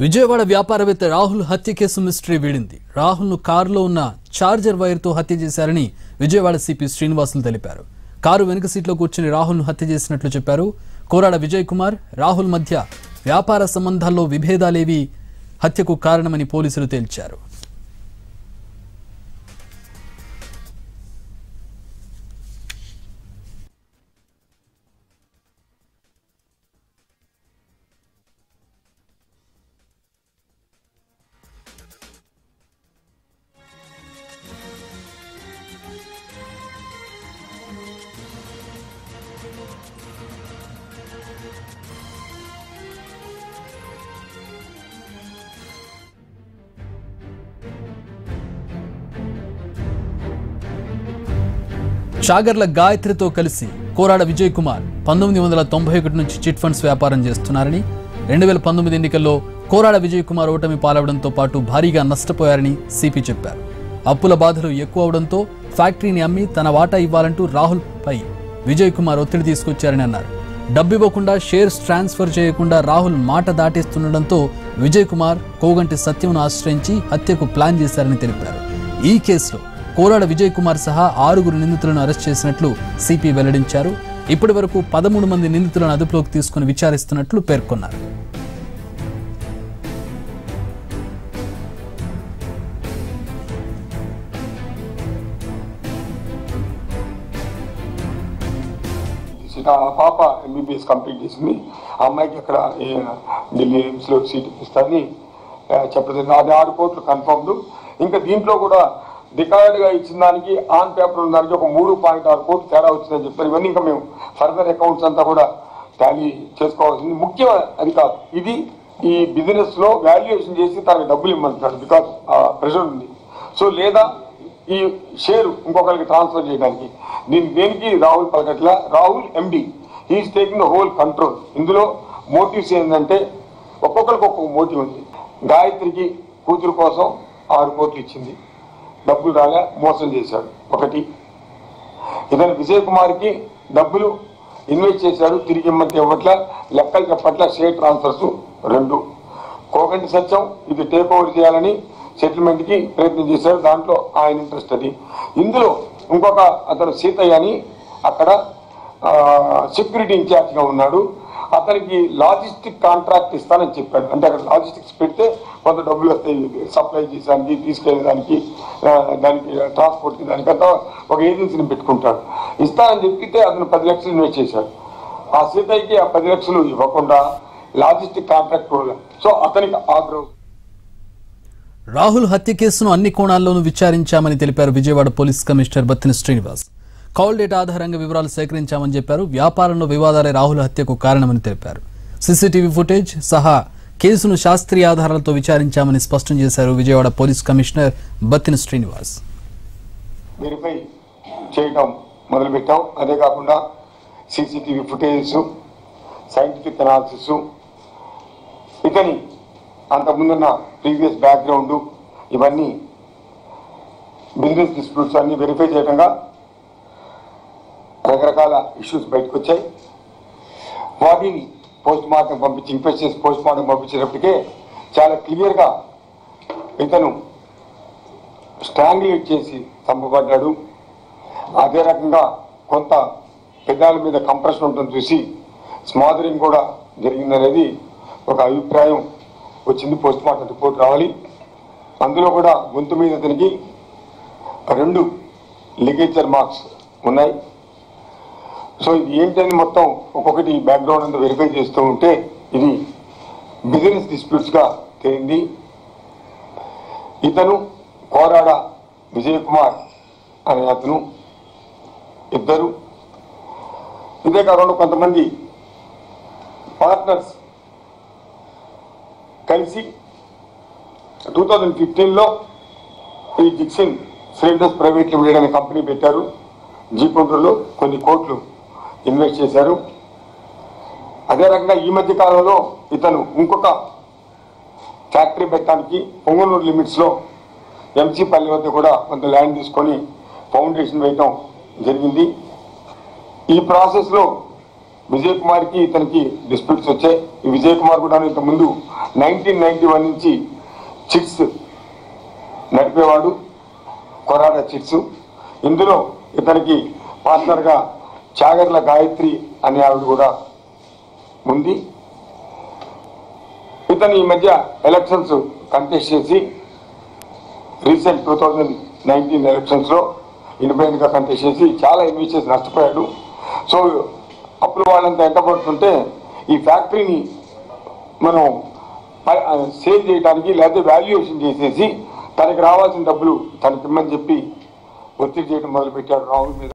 విజయవాడ వ్యాపారవేత్త రాహుల్ హత్య case mystery వీడింది. రాహుల్ను కారులో ఉన్న చార్జర్ వైర్తో హత్య చేశారని విజయవాడ సిపి శ్రీనివాసులు తెలిపారు. కారు వెనుక సీట్లో కూర్చుని రాహుల్ను హత్య చేసినట్లు చెప్పారు. కోరాడ విజయ్ కుమార్ రాహుల్ మధ్య వ్యాపార సంబంధాల్లో విభేదాలేవి హత్యకు కారణమని పోలీసులు తేల్చారు. చాగర్ల గాయత్రితో కలిసి కోరాడ విజయ్ కుమార్ పంతొమ్మిది వందల తొంభై ఒకటి నుంచి చిట్ ఫండ్స్ వ్యాపారం చేస్తున్నారని రెండు వేల పంతొమ్మిది ఎన్నికల్లో కోరాడ విజయ్ కుమార్ ఓటమి పాలవడంతో పాటు భారీగా నష్టపోయారని సిపి చెప్పారు. అప్పుల బాధలు ఎక్కువ అవడంతో ఫ్యాక్టరీని అమ్మి తన వాటా ఇవ్వాలంటూ రాహుల్ పై విజయ్ కుమార్ ఒత్తిడి తీసుకొచ్చారని అన్నారు. డబ్బివ్వకుండా షేర్స్ ట్రాన్స్ఫర్ చేయకుండా రాహుల్ మాట దాటేస్తుండటంతో విజయ్ కుమార్ కోగంటి సత్యంను ఆశ్రయించి హత్యకు ప్లాన్ చేశారని తెలిపారు. ఈ కేసులో కోలాడ విజయ్ కుమార్ సహా ఆరుగురు నిందితులను అరెస్ట్ చేసినట్లు సిపి వెల్లడించారు. ఇప్పటి వరకు పదమూడు మంది నిందితులను అదుపులోకి తీసుకుని విచారిస్తున్నట్లు పేర్కొన్నారు. పాప ఎంబీబీఎస్ కంప్లీట్ చేసింది. ఆ అమ్మాయికి అక్కడ ఢిల్లీ ఎయిమ్స్లో సీట్ ఇస్తారని ఆ, చెప్పడం అది ఆరు కోట్లు కన్ఫర్మ్డ్. ఇంకా దీంట్లో కూడా రికార్డుగా ఇచ్చిన దానికి ఆన్ పేపర్ ఉన్న దానికి ఒక మూడు పాయింట్ ఆరు కోట్లు తేడా వచ్చిందని చెప్పారు. ఇవన్నీ ఇంకా మేము ఫర్దర్ అకౌంట్స్ అంతా కూడా టాలీ చేసుకోవాల్సింది. ముఖ్యం అది కాదు. ఇది ఈ బిజినెస్లో వాల్యుయేషన్ చేసి తనకి డబ్బులు ఇమ్మంటున్నాడు బికాస్ ప్రెషర్ ఉంది. సో లేదా ఈ షేర్ ఇంకొకరికి ట్రాన్స్ఫర్ చేయడానికి. దీని దేనికి Rahul Palakatla? Rahul MD he is taking the whole control ఇందులో మోటివ్స్ ఏంటంటే ఒక్కొక్కరికి ఒక్కొక్క మోటివ్ ఉంది. గాయత్రికి కూతురు కోసం ఆరు కోట్లు ఇచ్చింది. డబ్బులు రాలే మోసం చేశాడు. ఒకటి ఇతను విజయ్ కుమార్కి డబ్బులు ఇన్వెస్ట్ చేశాడు తిరిగి ఇమ్మంటే ఇవ్వట్ల లెక్కలు చెప్పట్ల షేర్ ట్రాన్స్ఫర్స్ రెండు. కోకంటి సత్యం ఇది టేక్ ఓవర్ చేయాలని సెటిల్మెంట్కి ప్రయత్నం చేశాడు దాంట్లో ఆయన ఇంట్రెస్ట్ అది. ఇందులో ఇంకొక అతను సీతయ్య అని అక్కడ సెక్యూరిటీ ఇన్ఛార్జ్గా ఉన్నాడు. అతనికి లాజిస్టిక్ కాంట్రాక్ట్ ఇస్తానని చెప్పాడు. అంటే అక్కడ లాజిస్టిక్స్ పెడితే కొంత డబ్బులు వస్తాయి సప్లై చేసేదానికి తీసుకెళ్ళడానికి దానికి ట్రాన్స్పోర్ట్ దానికి అంతా ఒక ఏజెన్సీని పెట్టుకుంటాడు. ఇస్తానని చెప్పితే అతను పది లక్షలు ఇన్వెస్ట్ చేశాడు. ఆ సీతయ్యకి ఆ పది లక్షలు ఇవ్వకుండా లాజిస్టిక్ కాంట్రాక్ట్ సో అతనికి ఆగ్రహం. రాహుల్ హత్య కేసును అన్ని కోణాల్లోనూ విచారించామని తెలిపారు Vijayawada police commissioner Battina Srinivas. Call data ఆధారంగా వివరాలు సేకరించామని చెప్పారు. వ్యాపారంలో వివాదాలే రాహుల్ హత్యకు కారణమని తెలిపారు. సీసీటీవీ ఫుటేజ్ సహా కేసును శాస్త్రీయ ఆధారాలతో విచారించామని స్పష్టం చేశారు Vijayawada police commissioner Battina Srinivas. Verify చేయటం మొదలుపెట్టాం. అదే కాకుండా సీసీటీవీ ఫుటేజెస్ సైంటిఫిక్ అనాలిసిస్ ఇతని అంతకుముందున్న ప్రీవియస్ బ్యాక్గ్రౌండ్ ఇవన్నీ బిజినెస్ డిస్ప్యూట్స్ అన్ని వెరిఫై చేయడంగా రకరకాల ఇష్యూస్ బయటకు వచ్చాయి బాడీని పోస్ట్ మార్టం పంపించి ఇన్ఫెక్షన్స్ చేసి పోస్ట్ మార్టం పంపించేటప్పటికే చాలా క్లియర్గా ఇతను స్ట్రాంగులేట్ చేసి చంపబడ్డాడు. అదే రకంగా కొంత పెదాల మీద కంప్రెషన్ ఉంటుంది చూసి స్మాదరింగ్ కూడా జరిగిందనేది ఒక అభిప్రాయం వచ్చింది. పోస్ట్ మార్టం రిపోర్ట్ రావాలి. అందులో కూడా గొంతు మీద అతనికి రెండు లిగేచర్ మార్క్స్ ఉన్నాయి. సో ఇది ఏంటని మొత్తం ఒక్కొక్కటి బ్యాక్గ్రౌండ్ అంతా వెరిఫై చేస్తూ ఉంటే ఇది బిజినెస్ డిస్ప్యూట్స్గా తేలింది. ఇతను కోరాడ విజయ్ కుమార్ అనే అతను ఇద్దరు. ఇదే కాకుండా కొంతమంది పార్ట్నర్స్ కలిసి టూ థౌజండ్ ఫిఫ్టీన్లో ఈ జిక్సిన్ సిలిండర్స్ ప్రైవేట్ లిమిటెడ్ అనే కంపెనీ పెట్టారు జీకొండ్రులో కొన్ని కోట్లు ఇన్వెస్ట్ చేశారు. అదే రకంగా ఈ మధ్య కాలంలో ఇతను ఇంకొక ఫ్యాక్టరీ పెట్టడానికి పొంగనూరు లిమిట్స్లో ఎంసీపల్లి వద్ద కూడా కొంత ల్యాండ్ తీసుకొని ఫౌండేషన్ వేయటం జరిగింది. ఈ ప్రాసెస్లో విజయ్ కుమార్కి ఇతనికి డిస్ప్యూట్స్ వచ్చాయి. ఈ విజయ్ కుమార్ కూడా ఇంత ముందు నైన్టీన్ నైన్టీ వన్ నుంచి చిట్స్ నడిపేవాడు కొరాడ చిట్స్ ఇందులో ఇతనికి పార్ట్నర్గా చాగర్ల గాయత్రి అనే ఆవిడ కూడా ఉంది. ఇతను ఈ మధ్య ఎలక్షన్స్ కంటెస్ట్ చేసి రీసెంట్ టూ థౌజండ్ నైన్టీన్ ఎలక్షన్స్లో ఇండిపెండెంట్గా కంటెస్ట్ చేసి చాలా ఇన్వెస్టర్స్ నష్టపోయాడు. సో అప్పుల వాళ్ళంతా ఎంటబడుతుంటే ఈ ఫ్యాక్టరీని మనం సేల్ చేయడానికి లేదా వాల్యుయేషన్ చేసేసి తనకి రావాల్సిన డబ్బులు తనకి ఇమ్మని చెప్పి ఒత్తిడి చేయడం మొదలుపెట్టాడు రాహుల్ మీద.